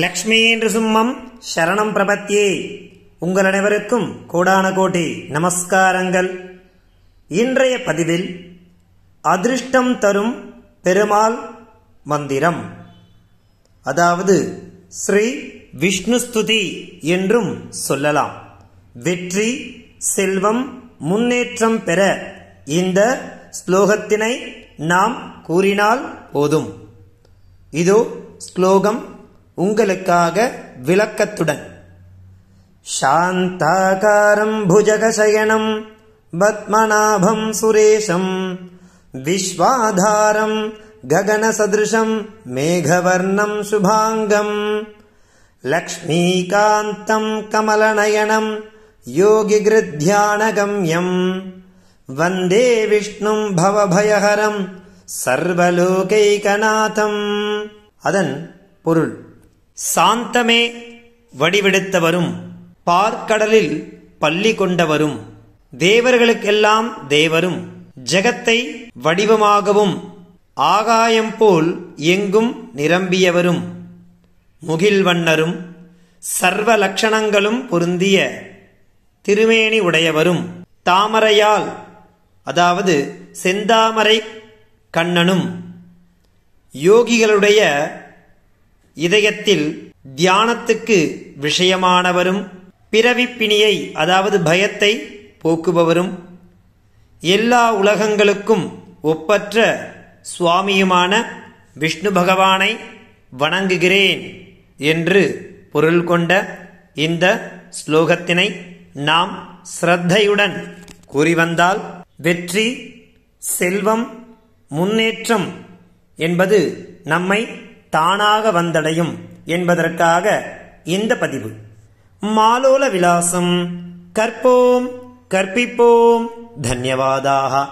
லக்ஷ்மி நிருசிம்மம் சரணம் பிரபத்தியே உங்கள் அனைவருக்கும் கோடான கோடி நமஸ்காரங்கள். இன்றைய பதிவில் அதிர்ஷ்டம் தரும் பெருமாள் மந்திரம். அதாவது ஸ்ரீ விஷ்ணுஸ்துதி என்றும் சொல்லலாம். வெற்றி செல்வம் முன்னேற்றம் பெற இந்த ஸ்லோகத்தினை நாம் கூறினால் போதும். இதோ ஸ்லோகம் உங்களுக்காக விளக்கத்துடன் शान्ताकारम् भुजगशयनम् पद्मनाभम् सुरेशम् विश्वाधारम् गगनसदृशम् मेघवर्णम् शुभाङ्गम् लक्ष्मीकान्तम् कमलनयनम् योगिगृध्यानगम्यम् वन्दे विष्णुम् भवभयहरम् சர்வலோகைகநாதம் அதன் பொருள் சாந்தமே வடிவெடுத்தவரும் பார்க்கடலில் பள்ளி கொண்டவரும் தேவர்களுக்கெல்லாம் தேவரும் ஜெகத்தை வடிவமாகவும் ஆகாயம் போல் எங்கும் நிரம்பியவரும் முகில்வண்ணரும் சர்வ லட்சணங்களும் பொருந்திய திருமேனி உடையவரும் தாமரையால் அதாவது செந்தாமரை கண்ணனும் யோகிகளுடைய இதயத்தில் தியானத்துக்கு விஷயமானவரும் பிறவிப்பிணியை அதாவது பயத்தை போக்குபவரும் எல்லா உலகங்களுக்கும் ஒப்பற்ற சுவாமியுமான விஷ்ணு பகவானை வணங்குகிறேன் என்று பொருள் கொண்ட இந்த ஸ்லோகத்தினை நாம் ஸ்ரத்தையுடன் கூறி வந்தால் வெற்றி செல்வம் முன்னேற்றம் என்பது நம்மை தானாக வந்தடையும் என்பதற்காக இந்த பதிவு. மாலோல விலாசம் கற்போம் கற்பிப்போம். தன்யவாதாக.